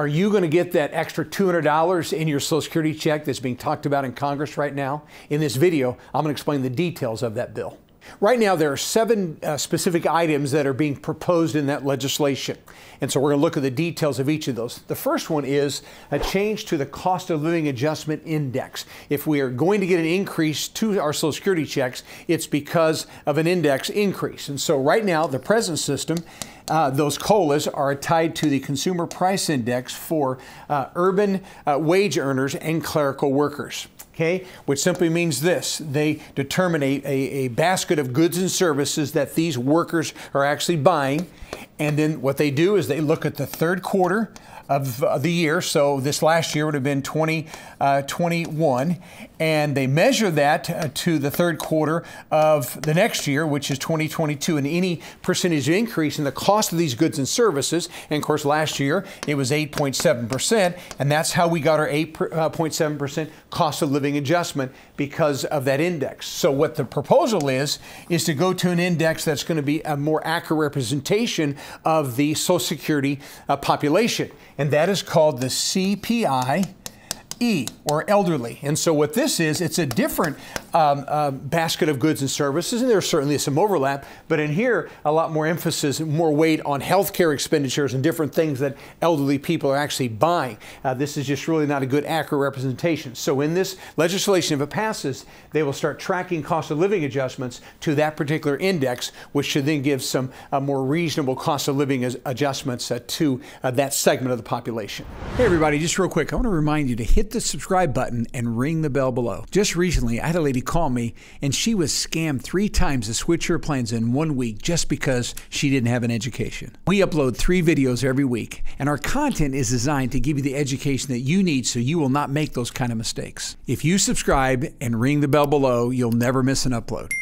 Are you going to get that extra $200 in your Social Security check that's being talked about in Congress right now? In this video, I'm going to explain the details of that bill. Right now, there are seven uh, specific items that are being proposed in that legislation. And so we're going to look at the details of each of those. The first one is a change to the cost of living adjustment index. If we are going to get an increase to our Social Security checks, it's because of an index increase. And so right now, the present system uh, those COLAs are tied to the Consumer Price Index for uh, urban uh, wage earners and clerical workers okay, which simply means this they determine a, a, a, basket of goods and services that these workers are actually buying. And then what they do is they look at the third quarter of uh, the year. So this last year would have been 2021. Uh, and they measure that uh, to the third quarter of the next year, which is 2022. And any percentage increase in the cost of these goods and services, and of course, last year it was 8.7%. And that's how we got our 8.7% cost of living adjustment because of that index. So what the proposal is, is to go to an index that's going to be a more accurate representation of the Social Security uh, population and that is called the CPI E or elderly. And so what this is, it's a different um, uh, basket of goods and services, and there's certainly some overlap, but in here, a lot more emphasis, and more weight on healthcare expenditures and different things that elderly people are actually buying. Uh, this is just really not a good accurate representation. So in this legislation, if it passes, they will start tracking cost of living adjustments to that particular index, which should then give some uh, more reasonable cost of living adjustments uh, to uh, that segment of the population. Hey everybody, just real quick, I want to remind you to hit the subscribe button and ring the bell below. Just recently, I had a lady call me and she was scammed three times to switch her plans in one week just because she didn't have an education. We upload three videos every week, and our content is designed to give you the education that you need so you will not make those kind of mistakes. If you subscribe and ring the bell below, you'll never miss an upload.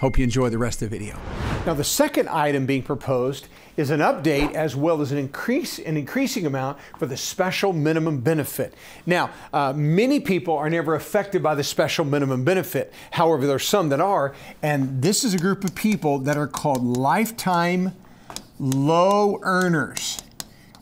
Hope you enjoy the rest of the video. Now, the second item being proposed is an update as well as an increase, an increasing amount for the special minimum benefit. Now, uh, many people are never affected by the special minimum benefit. However, there are some that are, and this is a group of people that are called lifetime low earners,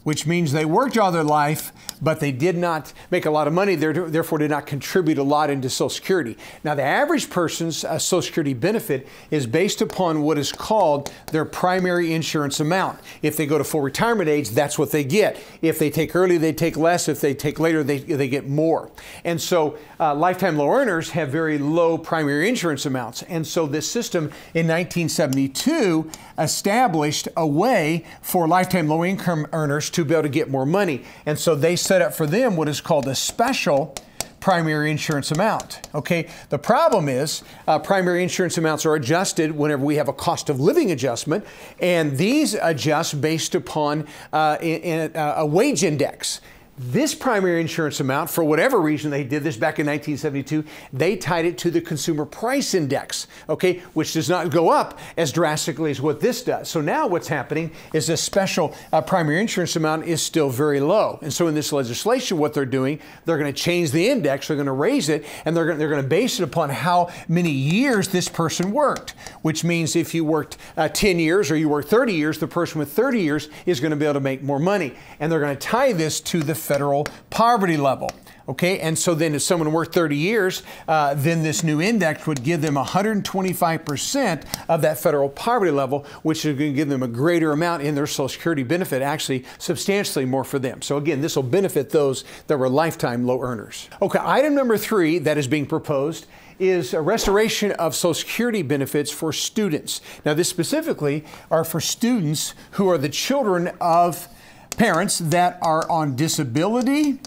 which means they worked all their life but they did not make a lot of money, therefore did not contribute a lot into Social Security. Now, the average person's uh, Social Security benefit is based upon what is called their primary insurance amount. If they go to full retirement age, that's what they get. If they take early, they take less. If they take later, they, they get more. And so, uh, lifetime low earners have very low primary insurance amounts. And so, this system in 1972 established a way for lifetime low income earners to be able to get more money. And so, they set up for them what is called a special primary insurance amount. Okay, the problem is uh, primary insurance amounts are adjusted whenever we have a cost of living adjustment, and these adjust based upon uh, in, in, uh, a wage index. This primary insurance amount, for whatever reason they did this back in 1972, they tied it to the consumer price index, okay, which does not go up as drastically as what this does. So now what's happening is this special uh, primary insurance amount is still very low. And so in this legislation, what they're doing, they're going to change the index, they're going to raise it, and they're going, to base it upon how many years this person worked, which means if you worked uh, 10 years or you worked 30 years, the person with 30 years is going to be able to make more money. And they're going to tie this to the federal poverty level. Okay, and so then if someone worked 30 years, uh, then this new index would give them 125% of that federal poverty level, which is going to give them a greater amount in their Social Security benefit, actually substantially more for them. So again, this will benefit those that were lifetime low earners. Okay, item number three that is being proposed is a restoration of Social Security benefits for students. Now, this specifically are for students who are the children of parents that are on disability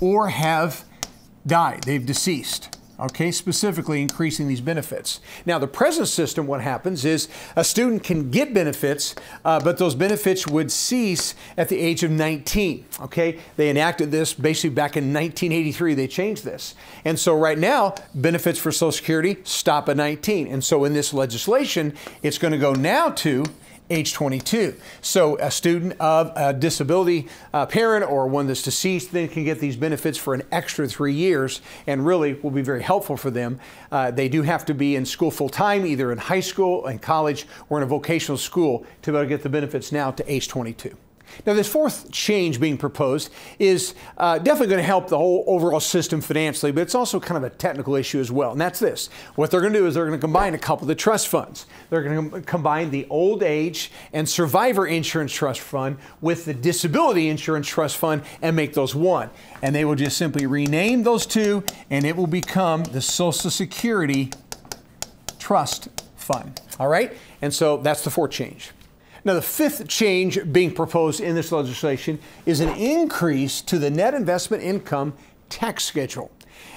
or have died, they've deceased. Okay, specifically increasing these benefits. Now, the present system, what happens is a student can get benefits, uh, but those benefits would cease at the age of 19. Okay, they enacted this basically back in 1983, they changed this. And so, right now, benefits for Social Security stop at 19. And so, in this legislation, it's going to go now to age 22. So a student of a disability uh, parent or one that's deceased then can get these benefits for an extra three years and really will be very helpful for them. Uh, they do have to be in school full time, either in high school, in college, or in a vocational school to be able to get the benefits now to age 22. Now, this fourth change being proposed is uh, definitely going to help the whole overall system financially, but it's also kind of a technical issue as well. And that's this what they're going to do is they're going to combine a couple of the trust funds. They're going to combine the old age and survivor insurance trust fund with the disability insurance trust fund and make those one. And they will just simply rename those two, and it will become the Social Security Trust Fund. All right? And so that's the fourth change. Now, the fifth change being proposed in this legislation is an increase to the net investment income tax schedule.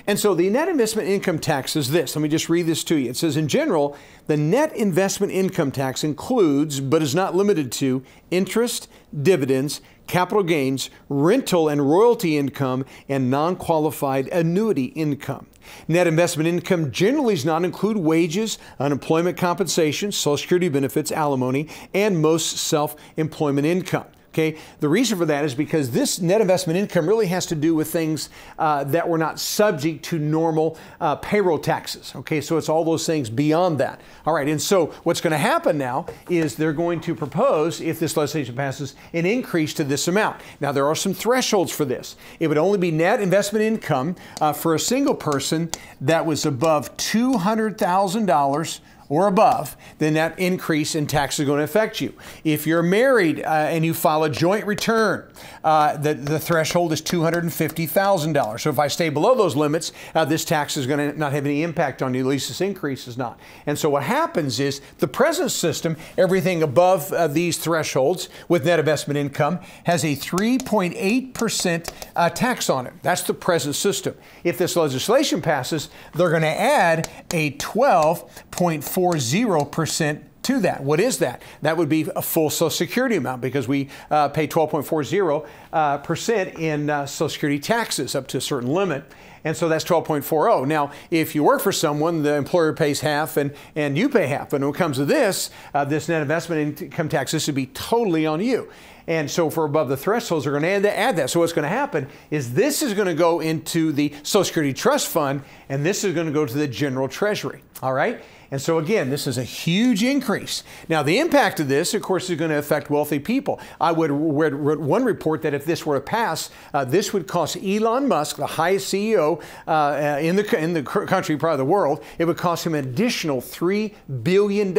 And so the net investment income tax is this. Let me just read this to you. It says, in general, the net investment income tax includes, but is not limited to, interest, dividends, capital gains, rental and royalty income, and non qualified annuity income. Net investment income generally does not include wages, unemployment compensation, Social Security benefits, alimony, and most self employment income. Okay, the reason for that is because this net investment income really has to do with things uh, that were not subject to normal uh, payroll taxes. Okay, so it's all those things beyond that. All right, and so what's going to happen now is they're going to propose, if this legislation passes, an increase to this amount. Now, there are some thresholds for this. It would only be net investment income uh, for a single person that was above $200,000 or above, then that increase in tax is going to affect you. If you're married uh, and you file a joint return, uh, the, the threshold is $250,000. So if I stay below those limits, uh, this tax is going to not have any impact on you, at least this increase is not. And so what happens is the present system, everything above uh, these thresholds with net investment income, has a 3.8% uh, tax on it. That's the present system. If this legislation passes, they're going to add a 12.4 12.40% to that. What is that? That would be a full Social Security amount because we uh, pay 12.40% uh, in uh, Social Security taxes up to a certain limit. And so that's 12.40. Now, if you work for someone, the employer pays half and, and you pay half. And when it comes to this, uh, this net investment income tax, this would be totally on you. And so for above the thresholds, they're going to add that. So what's going to happen is this is going to go into the Social Security Trust Fund, and this is going to go to the General Treasury. All right? And so, again, this is a huge increase. Now, the impact of this, of course, is going to affect wealthy people. I would read one report that if this were to pass, uh, this would cost Elon Musk, the highest CEO uh, in, the, in the country, probably the world, it would cost him an additional $3 billion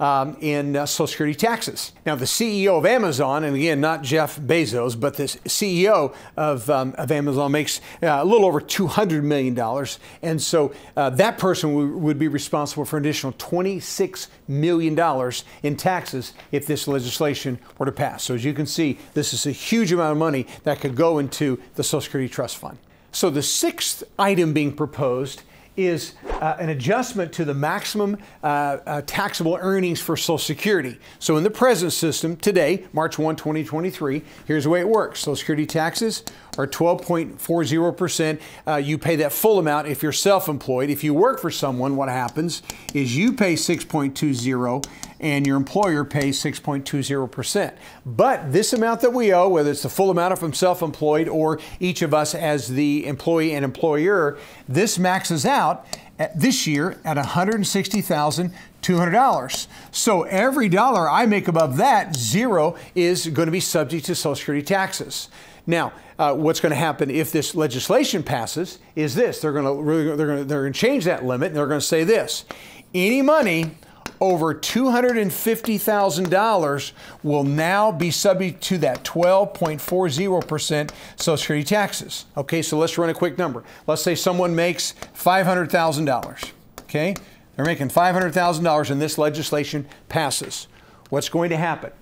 um, in uh, Social Security taxes. Now, the CEO of Amazon, and again, not Jeff Bezos, but the CEO of, um, of Amazon makes uh, a little over $200 million. And so uh, that person would be responsible for an additional $26 million in taxes if this legislation were to pass. So, as you can see, this is a huge amount of money that could go into the Social Security Trust Fund. So, the sixth item being proposed is uh, an adjustment to the maximum uh, uh, taxable earnings for Social Security. So in the present system today, March 1, 2023, here's the way it works. Social Security taxes are 12.40%. Uh, you pay that full amount if you're self-employed. If you work for someone, what happens is you pay 6.20 and your employer pays 6.20%. But this amount that we owe, whether it's the full amount from self-employed or each of us as the employee and employer, this maxes out this year at $160,200. So every dollar I make above that, zero, is going to be subject to Social Security taxes. Now, uh, what's going to happen if this legislation passes is this: they're going to they're going to they're going to change that limit, and they're going to say this: any money over $250,000 will now be subject to that 12.40% Social Security taxes. Okay, so let's run a quick number. Let's say someone makes $500,000. Okay, they're making $500,000 and this legislation passes. What's going to happen?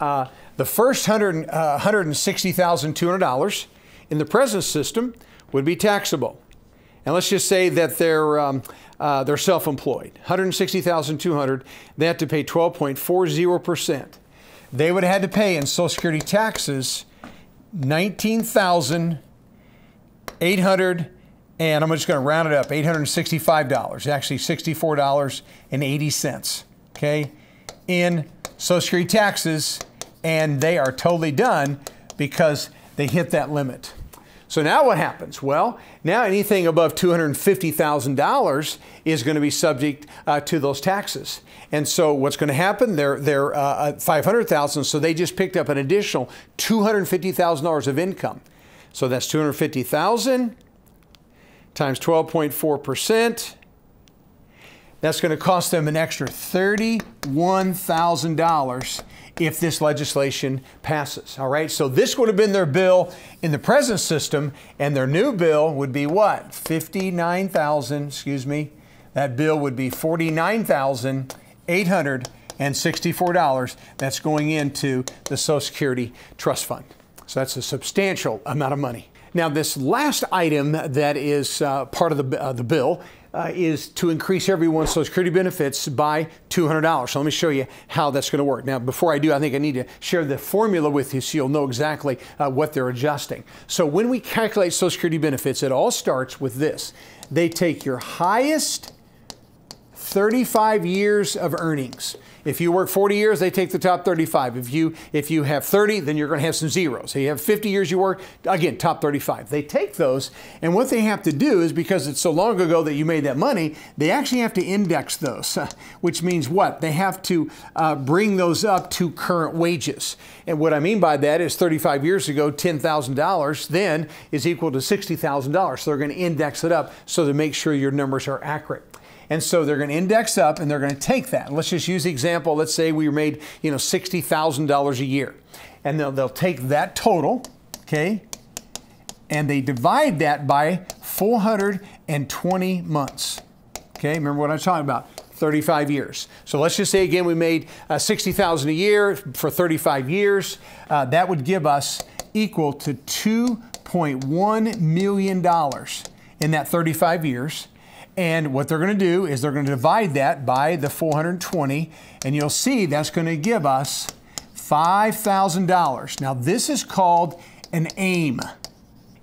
Uh, the first 100, uh, $160,200 in the present system would be taxable. And let's just say that they're, um, uh, they're self-employed, 160,200. They have to pay 12.40%. They would have had to pay in Social Security taxes 19,800 and I'm just going to round it up, $865, actually $64.80, okay, in Social Security taxes, and they are totally done because they hit that limit. So now what happens? Well, now anything above $250,000 is going to be subject uh, to those taxes. And so what's going to happen? They're, they're uh, 500,000, so they just picked up an additional $250,000 of income. So that's 250,000 times 12.4%. That's going to cost them an extra $31,000 if this legislation passes. All right, so this would have been their bill in the present system, and their new bill would be what? 59,000, excuse me. That bill would be $49,864. That's going into the Social Security Trust Fund. So that's a substantial amount of money. Now, this last item that is uh, part of the, uh, the bill uh, is to increase everyone's Social Security benefits by $200. So let me show you how that's going to work. Now, before I do, I think I need to share the formula with you so you'll know exactly uh, what they're adjusting. So when we calculate Social Security benefits, it all starts with this. They take your highest 35 years of earnings. If you work 40 years, they take the top 35. If you if you have 30, then you're going to have some zeros. So you have 50 years you work, again, top 35. They take those, and what they have to do is because it's so long ago that you made that money, they actually have to index those, which means what? They have to uh, bring those up to current wages. And what I mean by that is 35 years ago, $10,000 then is equal to $60,000. So they're going to index it up so to make sure your numbers are accurate. And so they're going to index up and they're going to take that. let's just use the example. Let's say we made, you know, $60,000 a year. And they'll, they'll take that total, okay, and they divide that by 420 months. Okay, remember what I'm talking about? 35 years. So let's just say again we made uh, 60,000 a year for 35 years. Uh, that would give us equal to 2.1 million dollars in that 35 years. And what they're going to do is they're going to divide that by the 420, and you'll see that's going to give us $5,000. Now, this is called an AIM.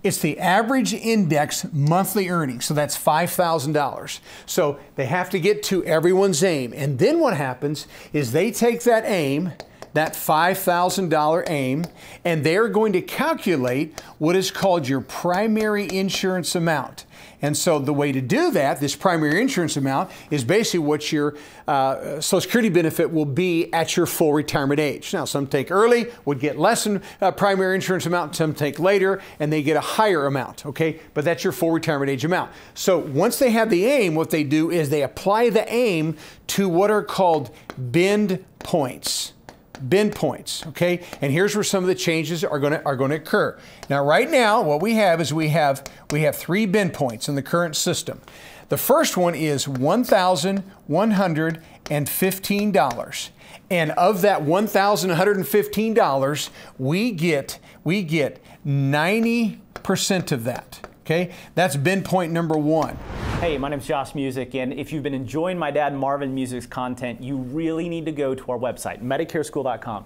It's the average index monthly earnings, so that's $5,000. So they have to get to everyone's AIM. And then what happens is they take that AIM, that $5,000 AIM, and they're going to calculate what is called your primary insurance amount. And so the way to do that, this primary insurance amount, is basically what your uh, Social Security benefit will be at your full retirement age. Now, some take early, would get less than uh, primary insurance amount, some take later, and they get a higher amount, okay? But that's your full retirement age amount. So once they have the AIM, what they do is they apply the AIM to what are called bend points bend points, okay? And here's where some of the changes are going to are going to occur. Now right now what we have is we have we have three bend points in the current system. The first one is $1,115. And of that $1,115, we get we get 90% of that. Okay, that's bend point number one. Hey, my name is Josh Musick, and if you've been enjoying my dad Marvin Musick's content, you really need to go to our website, MedicareSchool.com.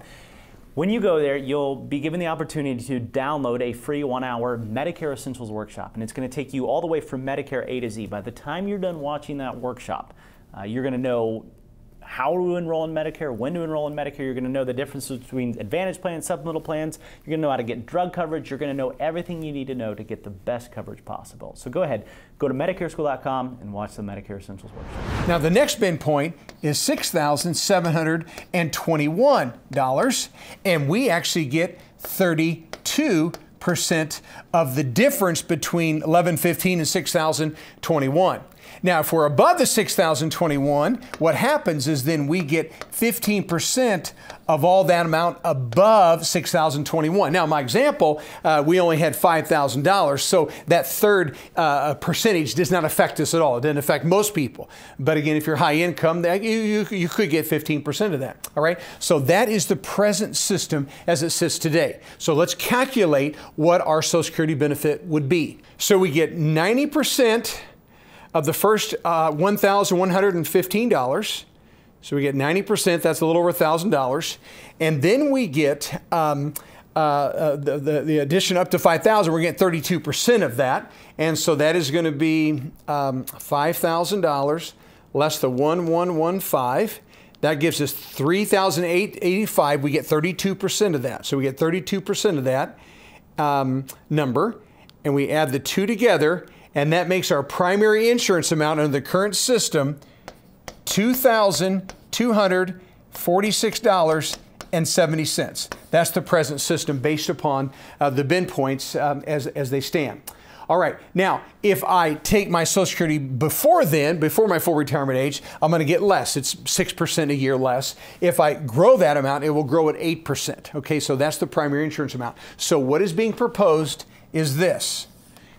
When you go there, you'll be given the opportunity to download a free one hour Medicare Essentials workshop, and it's going to take you all the way from Medicare A to Z. By the time you're done watching that workshop, uh, you're going to know how to enroll in Medicare, when to enroll in Medicare. You're going to know the differences between Advantage plans, supplemental plans. You're going to know how to get drug coverage. You're going to know everything you need to know to get the best coverage possible. So go ahead, go to MedicareSchool.com and watch the Medicare Essentials workshop. Now the next bend point is $6,721, and we actually get 32 percent of the difference between 1115 and 6021. Now, if we're above the 6,021, what happens is then we get 15% of all that amount above 6,021. Now, my example, uh, we only had $5,000, so that third uh, percentage does not affect us at all. It doesn't affect most people. But again, if you're high income, you, you, you could get 15% of that. All right? So that is the present system as it sits today. So let's calculate what our Social Security benefit would be. So we get 90% of the first uh, $1,115. So we get 90%, that's a little over $1,000. And then we get um, uh, uh, the, the, the, addition up to 5,000, we're getting 32% of that. And so that is going to be um, $5,000 less the 1115. That gives us 3,885. We get 32% of that. So we get 32% of that um, number. and we add the two together, and that makes our primary insurance amount under the current system $2,246.70. That's the present system based upon uh, the bend points um, as, as they stand. All right, now if I take my Social Security before then, before my full retirement age, I'm going to get less. It's 6% a year less. If I grow that amount, it will grow at 8%. Okay, so that's the primary insurance amount. So what is being proposed is this.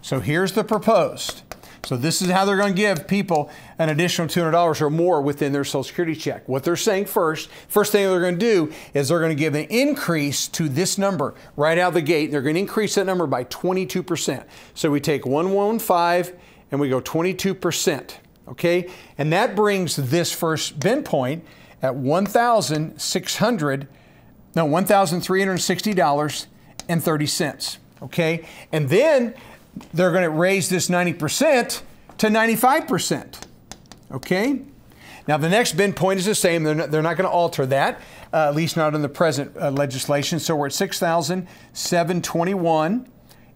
So here's the proposed. So this is how they're going to give people an additional $200 or more within their Social Security check. What they're saying first, first thing they're going to do is they're going to give an increase to this number right out of the gate. They're going to increase that number by 22%. So we take 115 and we go 22%. Okay? And that brings this first bend point at 1,600 no, $1,360.30. Okay? And then they're going to raise this 90% to 95%. Okay? Now, the next bend point is the same. They're not, they're not going to alter that, uh, at least not in the present uh, legislation. So we're at 6,721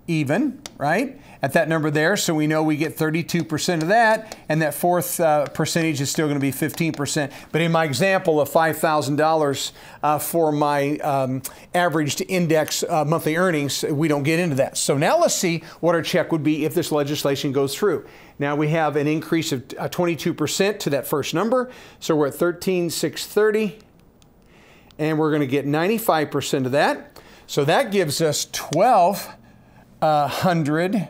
even, right? At that number there. So we know we get 32% of that, and that fourth uh, percentage is still going to be 15%. But in my example of $5,000 uh, for my um, averaged index uh, monthly earnings, we don't get into that. So now let's see what our check would be if this legislation goes through. Now we have an increase of 22% uh, to that first number. So we're at 13,630, and we're going to get 95% of that. So that gives us 12 uh, hundred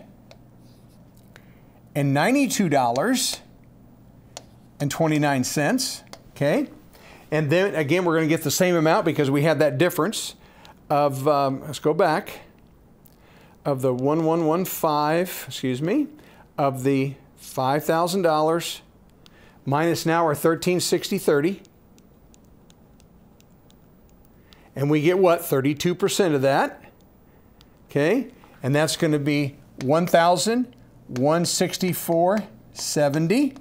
and ninety-two dollars and twenty-nine cents. Okay, and then again we're going to get the same amount because we had that difference of. Um, let's go back of the one one one five. Excuse me, of the five thousand dollars minus now our thirteen sixty thirty. And we get what? 32% of that. Okay and that's going to be 1,164.70.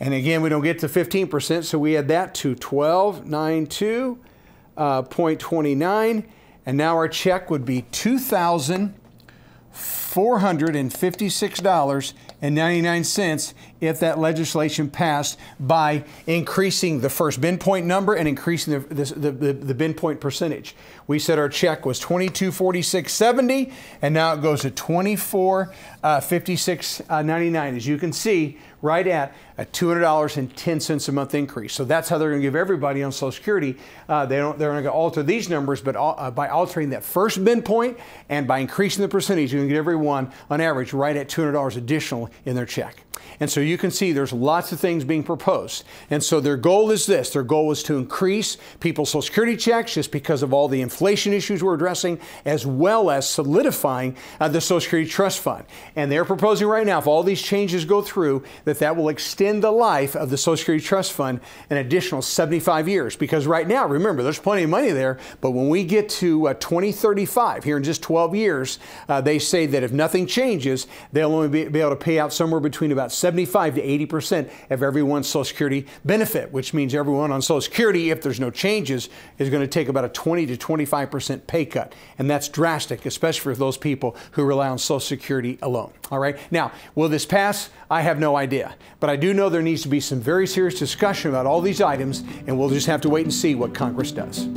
And again, we don't get to 15%, so we add that to 1292.29. Uh, and now our check would be $2,456.99 if that legislation passed by increasing the first bend point number and increasing the, the, the, the bend point percentage. We said our check was 2246.70 and now it goes to 2456.99. Uh, As you can see, right at a $200.10 a month increase. So that's how they're going to give everybody on Social Security. Uh, they don't, they're going to alter these numbers, but uh, by altering that first bend point and by increasing the percentage, you can get everyone on average right at $200 additional in their check. And so you can see there's lots of things being proposed. And so their goal is this their goal is to increase people's Social Security checks just because of all the inflation issues we're addressing, as well as solidifying uh, the Social Security Trust Fund. And they're proposing right now, if all these changes go through, that that will extend the life of the Social Security Trust Fund an additional 75 years. Because right now, remember, there's plenty of money there, but when we get to uh, 2035, here in just 12 years, uh, they say that if nothing changes, they'll only be, be able to pay out somewhere between about 75 to 80 percent of everyone's Social Security benefit, which means everyone on Social Security, if there's no changes, is going to take about a 20 to 25 percent pay cut. And that's drastic, especially for those people who rely on Social Security alone. All right. Now, will this pass? I have no idea. But I do know there needs to be some very serious discussion about all these items, and we'll just have to wait and see what Congress does.